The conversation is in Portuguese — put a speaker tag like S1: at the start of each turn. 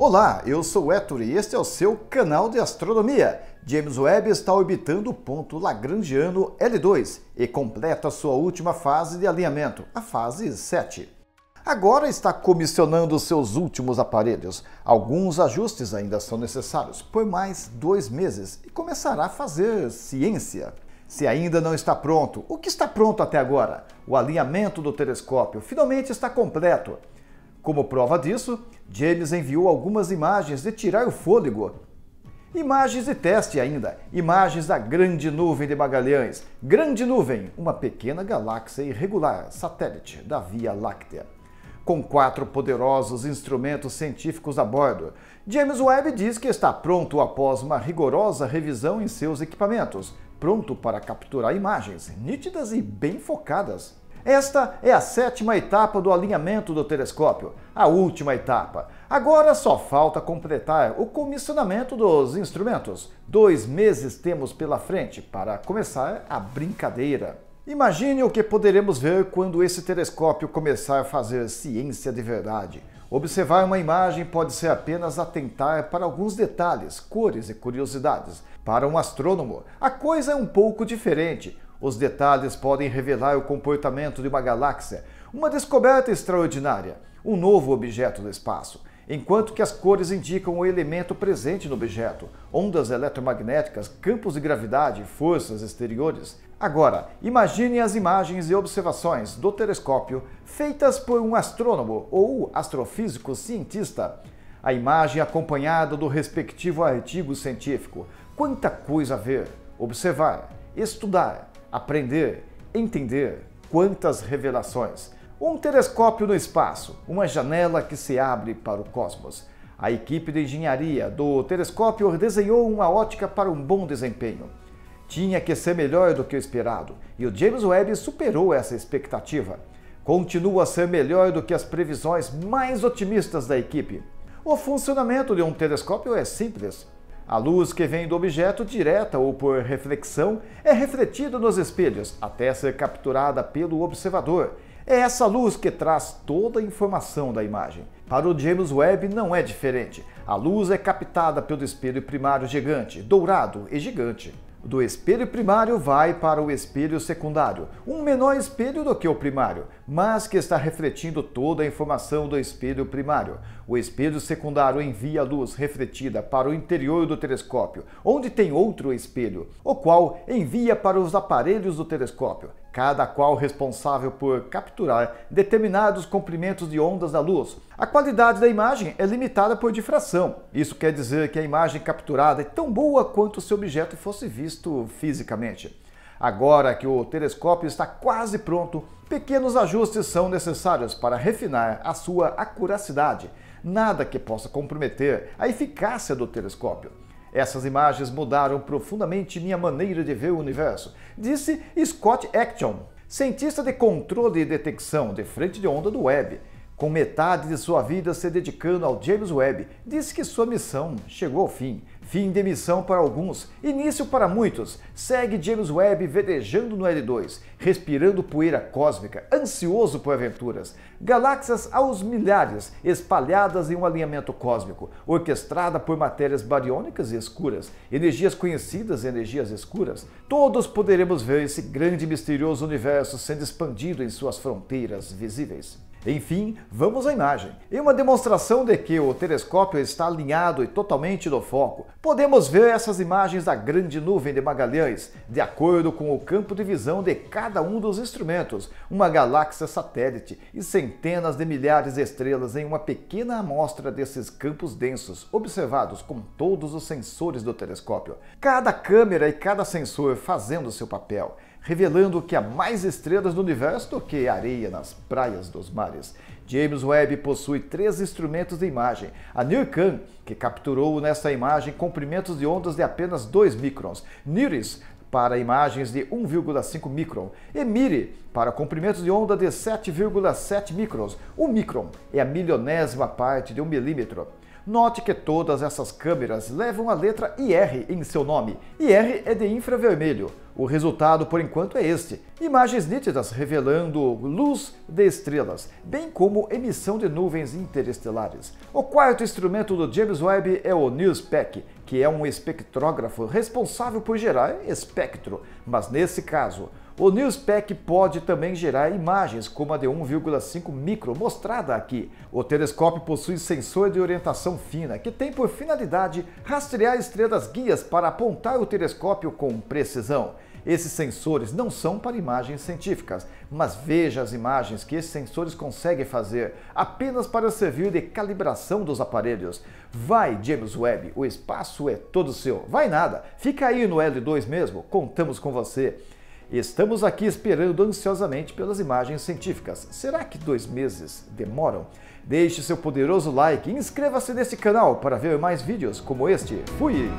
S1: Olá, eu sou Héctor e este é o seu canal de astronomia. James Webb está orbitando o ponto lagrangiano L2 e completa sua última fase de alinhamento, a fase 7. Agora está comissionando seus últimos aparelhos. Alguns ajustes ainda são necessários por mais dois meses e começará a fazer ciência. Se ainda não está pronto, o que está pronto até agora? O alinhamento do telescópio finalmente está completo. Como prova disso, James enviou algumas imagens de tirar o fôlego. Imagens de teste ainda, imagens da Grande Nuvem de Magalhães. Grande Nuvem, uma pequena galáxia irregular, satélite da Via Láctea. Com quatro poderosos instrumentos científicos a bordo, James Webb diz que está pronto após uma rigorosa revisão em seus equipamentos, pronto para capturar imagens nítidas e bem focadas. Esta é a sétima etapa do alinhamento do telescópio, a última etapa. Agora só falta completar o comissionamento dos instrumentos. Dois meses temos pela frente para começar a brincadeira. Imagine o que poderemos ver quando esse telescópio começar a fazer ciência de verdade. Observar uma imagem pode ser apenas atentar para alguns detalhes, cores e curiosidades. Para um astrônomo, a coisa é um pouco diferente. Os detalhes podem revelar o comportamento de uma galáxia, uma descoberta extraordinária, um novo objeto do espaço, enquanto que as cores indicam o elemento presente no objeto, ondas eletromagnéticas, campos de gravidade, forças exteriores. Agora, imagine as imagens e observações do telescópio feitas por um astrônomo ou astrofísico cientista. A imagem acompanhada do respectivo artigo científico. Quanta coisa a ver, observar, estudar, aprender, entender quantas revelações. Um telescópio no espaço, uma janela que se abre para o cosmos. A equipe de engenharia do telescópio desenhou uma ótica para um bom desempenho. Tinha que ser melhor do que o esperado, e o James Webb superou essa expectativa. Continua a ser melhor do que as previsões mais otimistas da equipe. O funcionamento de um telescópio é simples. A luz que vem do objeto, direta ou por reflexão, é refletida nos espelhos até ser capturada pelo observador. É essa luz que traz toda a informação da imagem. Para o James Webb não é diferente. A luz é captada pelo espelho primário gigante, dourado e gigante. Do espelho primário vai para o espelho secundário, um menor espelho do que o primário, mas que está refletindo toda a informação do espelho primário. O espelho secundário envia a luz refletida para o interior do telescópio, onde tem outro espelho, o qual envia para os aparelhos do telescópio, cada qual responsável por capturar determinados comprimentos de ondas da luz. A qualidade da imagem é limitada por difração. Isso quer dizer que a imagem capturada é tão boa quanto se o objeto fosse visto fisicamente. Agora que o telescópio está quase pronto, pequenos ajustes são necessários para refinar a sua acuracidade. Nada que possa comprometer a eficácia do telescópio. Essas imagens mudaram profundamente minha maneira de ver o universo, disse Scott Action, cientista de controle e detecção de frente de onda do Webb. Com metade de sua vida se dedicando ao James Webb, disse que sua missão chegou ao fim. Fim de missão para alguns, início para muitos. Segue James Webb vedejando no L2, respirando poeira cósmica, ansioso por aventuras. Galáxias aos milhares, espalhadas em um alinhamento cósmico, orquestrada por matérias bariônicas e escuras, energias conhecidas e energias escuras. Todos poderemos ver esse grande e misterioso universo sendo expandido em suas fronteiras visíveis. Enfim, vamos à imagem. Em uma demonstração de que o telescópio está alinhado e totalmente no foco, podemos ver essas imagens da grande nuvem de Magalhães, de acordo com o campo de visão de cada um dos instrumentos, uma galáxia satélite e centenas de milhares de estrelas em uma pequena amostra desses campos densos, observados com todos os sensores do telescópio. Cada câmera e cada sensor fazendo seu papel revelando que há mais estrelas no universo do que areia nas praias dos mares. James Webb possui três instrumentos de imagem. A NIRCam, que capturou nessa imagem comprimentos de ondas de apenas 2 microns. NIRIS, para imagens de 1,5 micron, e MIRI, para comprimentos de onda de 7,7 microns. O micron é a milionésima parte de um milímetro. Note que todas essas câmeras levam a letra IR em seu nome. IR é de infravermelho. O resultado, por enquanto, é este: imagens nítidas revelando luz de estrelas, bem como emissão de nuvens interestelares. O quarto instrumento do James Webb é o NIRSPEC, que é um espectrógrafo responsável por gerar espectro, mas nesse caso, o NewSpec pode também gerar imagens como a de 1,5 micro mostrada aqui. O telescópio possui sensor de orientação fina que tem por finalidade rastrear estrelas guias para apontar o telescópio com precisão. Esses sensores não são para imagens científicas, mas veja as imagens que esses sensores conseguem fazer apenas para servir de calibração dos aparelhos. Vai, James Webb, o espaço é todo seu. Vai nada, fica aí no L2 mesmo, contamos com você. Estamos aqui esperando ansiosamente pelas imagens científicas. Será que dois meses demoram? Deixe seu poderoso like e inscreva-se nesse canal para ver mais vídeos como este. Fui!